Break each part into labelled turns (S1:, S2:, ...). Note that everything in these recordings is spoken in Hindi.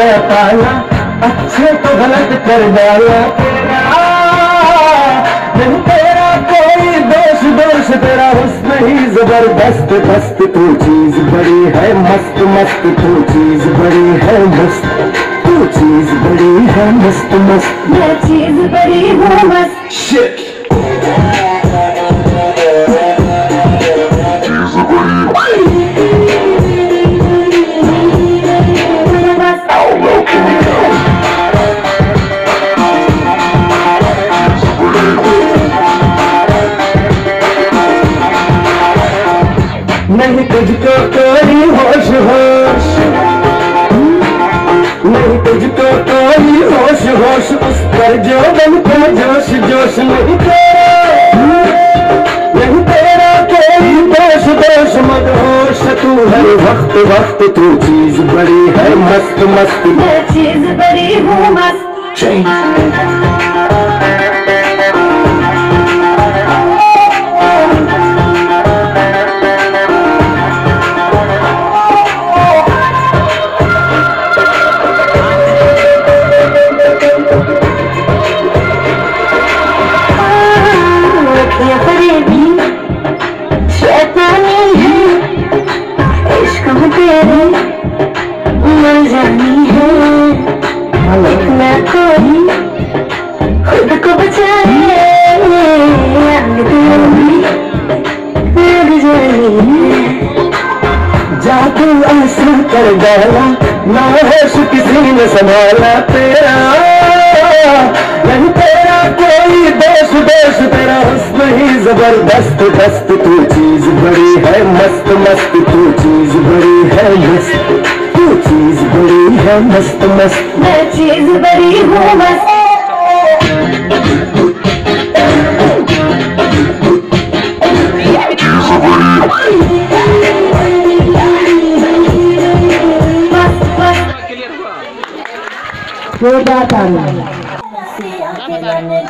S1: पाला अच्छे तो गलत कर डाला। तेरा कोई दोष दोष तेरा हुस्न ही ज़बरदस्त दस्त तू चीज़ बड़ी है मस्त मस्त तू चीज़ बड़ी है मस्त तू चीज़ बड़ी है मस्त मस्त।
S2: मैं चीज़ बड़ी हूँ बस
S1: उस पर जो बन का जोश जोश नहीं तेरा। नहीं तेरा कोई दोष दोष मदहोश तू हर वक्त वक्त तू चीज़ बड़ी है मस्त मस्त।
S2: मैं चीज़ बड़ी हूँ बस
S1: जादू ऐसा कर डाला ना होश किसी ने संभाला तेरा। नहीं तेरा कोई दोष दोष तेरा हुस्न ही ज़बरदस्त दस्त तू, चीज़ बड़ी है मस्त मस्त तू, चीज़ बड़ी है मस्त, तू, चीज़ बड़ी है मस्त मस्त।
S2: मैं चीज़ बड़ी हूँ बस है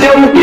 S2: Чего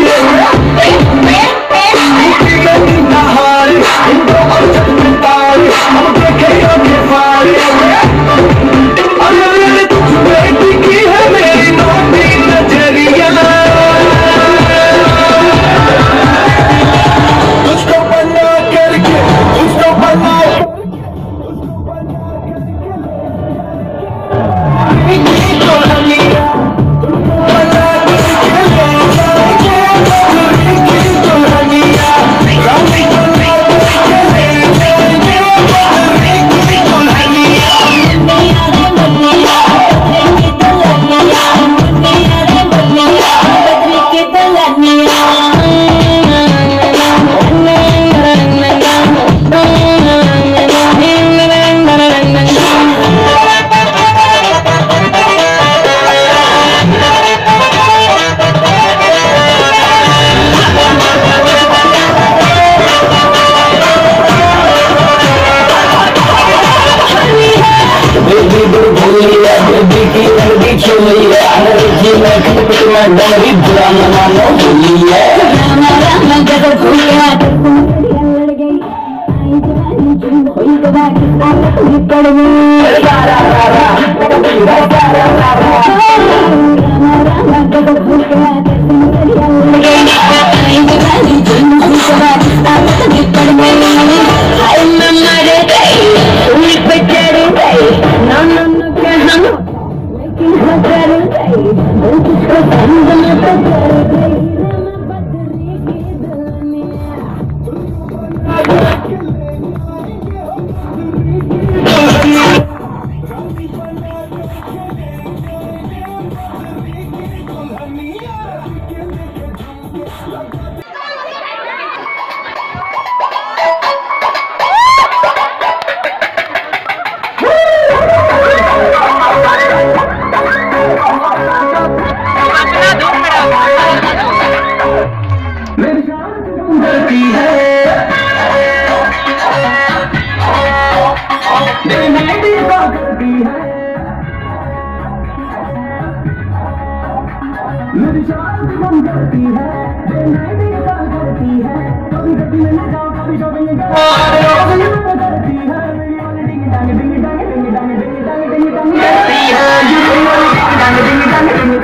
S2: yeah.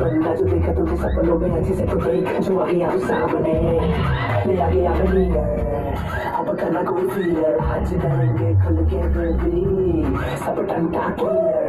S2: करना जो देखा तुमने सपनों में अच्छे से तो देख, जो आगे आप सामने ले आगे आप नीर अब करना कोई फीलर आज करेंगे खुल के दिल सब टंटा क्लियर